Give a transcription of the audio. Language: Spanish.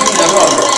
un error.